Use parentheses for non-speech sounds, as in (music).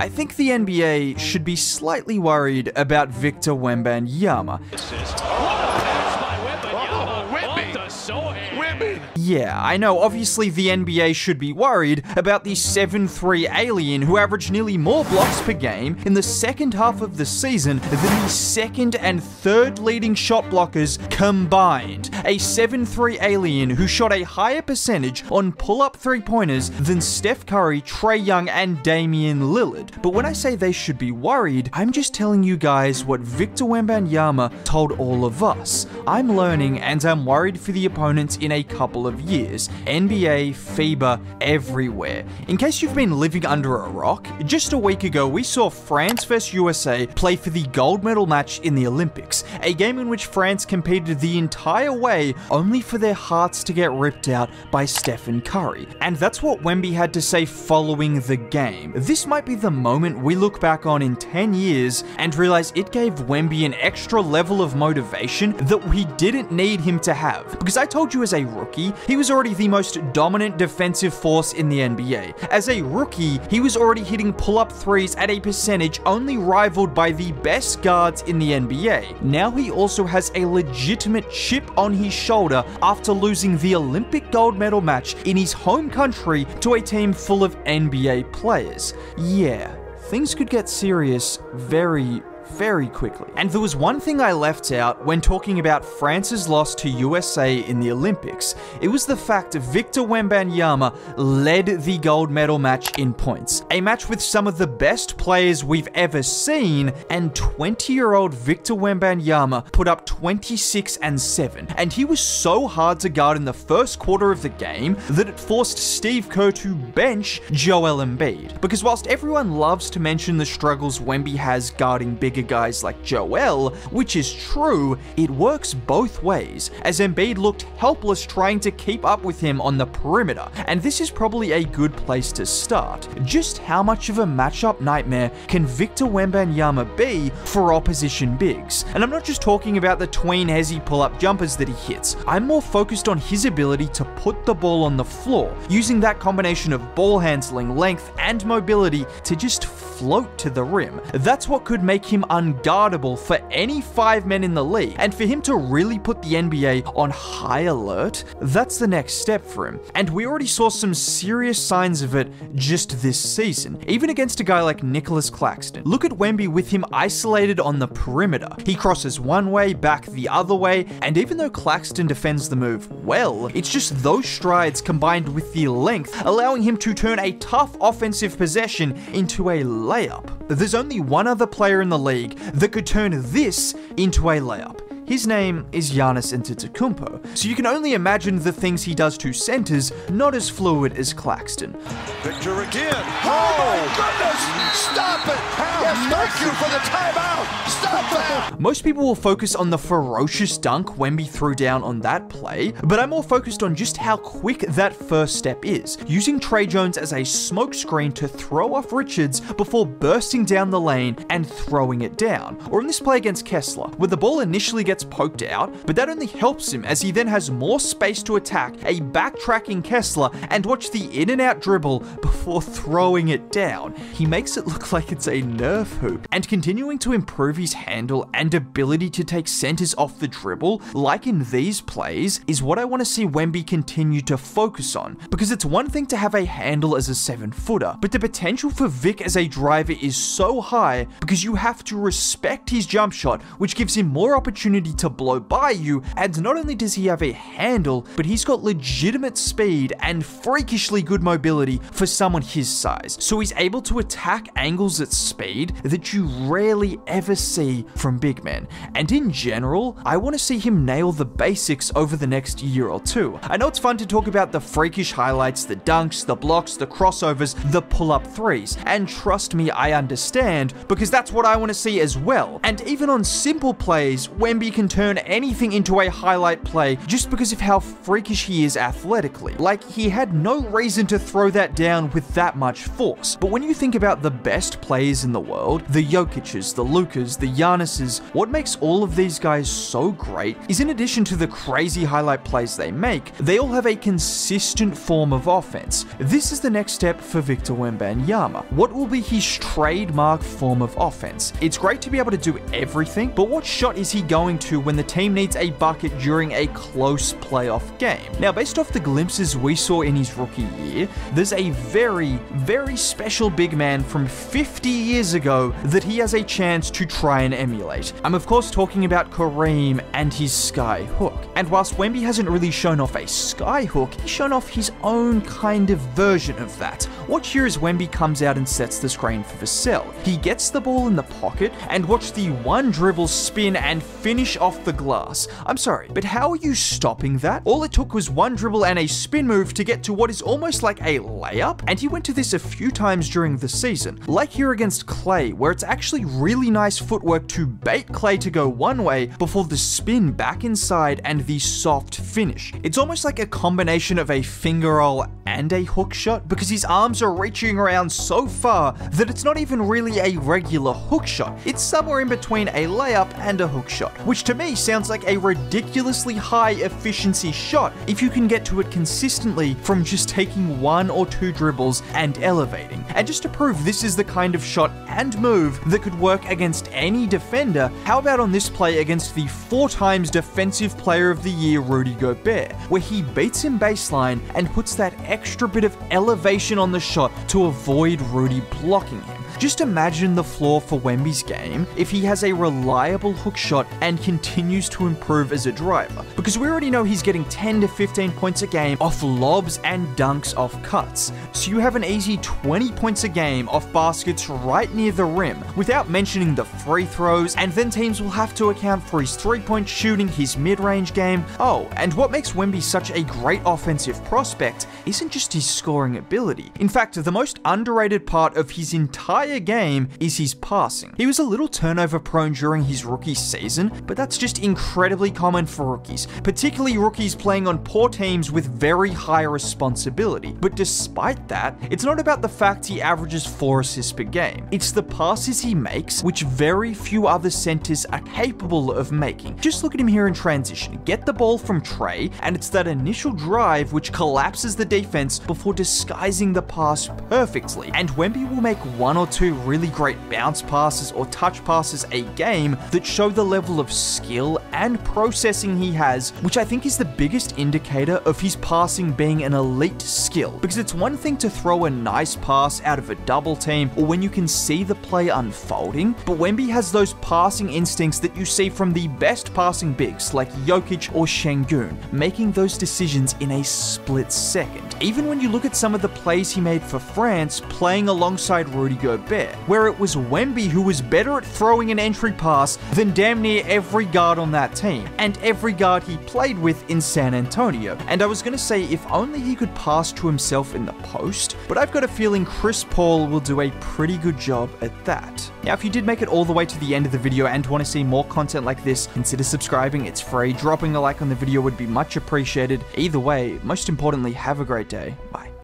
I think the NBA should be slightly worried about Victor Wembanyama. Yeah, I know, obviously the NBA should be worried about the 7-3 alien who averaged nearly more blocks per game in the second half of the season than the second and third leading shot blockers combined. A 7-3 alien who shot a higher percentage on pull-up three-pointers than Steph Curry, Trae Young, and Damian Lillard. But when I say they should be worried, I'm just telling you guys what Victor Wembanyama told all of us. I'm learning and I'm worried for the opponents in a couple of years. NBA, FIBA, everywhere. In case you've been living under a rock, just a week ago we saw France vs USA play for the gold medal match in the Olympics, a game in which France competed the entire way only for their hearts to get ripped out by Stephen Curry. And that's what Wemby had to say following the game. This might be the moment we look back on in 10 years and realize it gave Wemby an extra level of motivation that we didn't need him to have. Because I told you as a rookie, he was already the most dominant defensive force in the NBA. As a rookie, he was already hitting pull-up threes at a percentage only rivaled by the best guards in the NBA. Now he also has a legitimate chip on his shoulder after losing the Olympic gold medal match in his home country to a team full of NBA players. Yeah, things could get serious very, very quickly. And there was one thing I left out when talking about France's loss to USA in the Olympics. It was the fact Victor Wembanyama led the gold medal match in points. A match with some of the best players we've ever seen, and 20-year-old Victor Wembanyama put up 26 and 7. And he was so hard to guard in the first quarter of the game that it forced Steve Kerr to bench Joel Embiid. Because whilst everyone loves to mention the struggles Wemby has guarding bigger guys like Joel, which is true, it works both ways, as Embiid looked helpless trying to keep up with him on the perimeter, and this is probably a good place to start. Just how much of a matchup nightmare can Victor Wembanyama be for opposition bigs? And I'm not just talking about the tween hezzy pull-up jumpers that he hits, I'm more focused on his ability to put the ball on the floor, using that combination of ball handling, length, and mobility to just float to the rim. That's what could make him unguardable for any five men in the league, and for him to really put the NBA on high alert, that's the next step for him. And we already saw some serious signs of it just this season, even against a guy like Nicolas Claxton. Look at Wemby with him isolated on the perimeter. He crosses one way, back the other way, and even though Claxton defends the move well, it's just those strides combined with the length, allowing him to turn a tough offensive possession into a layup. There's only one other player in the league that could turn this into a layup. His name is Giannis Antetokounmpo, so you can only imagine the things he does to centers not as fluid as Claxton. Victor again. Oh, goodness! Stop it! Yes, thank you for the timeout. Stop that! Most people will focus on the ferocious dunk Wemby threw down on that play, but I'm more focused on just how quick that first step is, using Tre Jones as a smokescreen to throw off Richards before bursting down the lane and throwing it down. Or in this play against Kessler, where the ball initially gets poked out, but that only helps him as he then has more space to attack a backtracking Kessler and watch the in and out dribble before throwing it down. He makes it look (laughs) like it's a Nerf hoop, and continuing to improve his handle and ability to take centers off the dribble, like in these plays, is what I want to see Wemby continue to focus on. Because it's one thing to have a handle as a 7 footer, but the potential for Vic as a driver is so high because you have to respect his jump shot, which gives him more opportunity to blow by you, and not only does he have a handle, but he's got legitimate speed and freakishly good mobility for someone his size. So he's able to attack angles at speed that you rarely ever see from big men. And in general, I want to see him nail the basics over the next year or two. I know it's fun to talk about the freakish highlights, the dunks, the blocks, the crossovers, the pull-up threes, and trust me, I understand, because that's what I want to see as well. And even on simple plays, Wemby can turn anything into a highlight play just because of how freakish he is athletically. Like, he had no reason to throw that down with that much force. But when you think about the best players in the world, the Jokic's, the Lukas, the Giannis's, what makes all of these guys so great is in addition to the crazy highlight plays they make, they all have a consistent form of offense. This is the next step for Victor Wembanyama. What will be his trademark form of offense? It's great to be able to do everything, but what shot is he going to when the team needs a bucket during a close playoff game? Now, based off the glimpses we saw in his rookie year, there's a very, very special big man from 50 years ago that he has a chance to try and emulate. I'm of course talking about Kareem and his sky hook. And whilst Wemby hasn't really shown off a sky hook, he's shown off his own kind of version of that. Watch here as Wemby comes out and sets the screen for Vassell. He gets the ball in the pocket and watch the one dribble spin and finish off the glass. I'm sorry, but how are you stopping that? All it took was one dribble and a spin move to get to what is almost like a layup, and he went to this a few times during the season. Like here against Clay, where it's actually really nice footwork to bait Clay to go one way before the spin back inside and the soft finish. It's almost like a combination of a finger roll and a hook shot because his arms are reaching around so far that it's not even really a regular hook shot. It's somewhere in between a layup and a hook shot, which to me sounds like a ridiculously high efficiency shot if you can get to it consistently from just taking one or two dribbles and elevating. And just to prove this is the kind of shot and move that could work against any defender, how about on this play against the four times Defensive Player of the Year Rudy Gobert, where he beats him baseline and puts that extra bit of elevation on the shot to avoid Rudy blocking him. Just imagine the floor for Wemby's game if he has a reliable hook shot and continues to improve as a driver. Because we already know he's getting 10 to 15 points a game off lobs and dunks off cuts. So you have an easy 20 points a game off baskets right near the rim, without mentioning the free throws, and then teams will have to account for his three point shooting, his mid range game. Oh, and what makes Wemby such a great offensive prospect isn't just his scoring ability. In fact, the most underrated part of his entire game is his passing. He was a little turnover prone during his rookie season, but that's just incredibly common for rookies, particularly rookies playing on poor teams with very high responsibility. But despite that, it's not about the fact he averages 4 assists per game. It's the passes he makes, which very few other centers are capable of making. Just look at him here in transition. Get the ball from Tre, and it's that initial drive which collapses the defense before disguising the pass perfectly. And Wemby will make one or two really great bounce passes or touch passes a game that show the level of skill and processing he has, which I think is the biggest indicator of his passing being an elite skill. Because it's one thing to throw a nice pass out of a double team or when you can see the play unfolding, but Wemby has those passing instincts that you see from the best passing bigs like Jokic or Sengun, making those decisions in a split second. Even when you look at some of the plays he made for France playing alongside Rudy Gobert, where it was Wemby who was better at throwing an entry pass than damn near every guard on that team, and every guard he played with in San Antonio. And I was going to say if only he could pass to himself in the post, but I've got a feeling Chris Paul will do a pretty good job at that. Now, if you did make it all the way to the end of the video and want to see more content like this, consider subscribing, it's free. Dropping a like on the video would be much appreciated. Either way, most importantly, have a great day. Bye.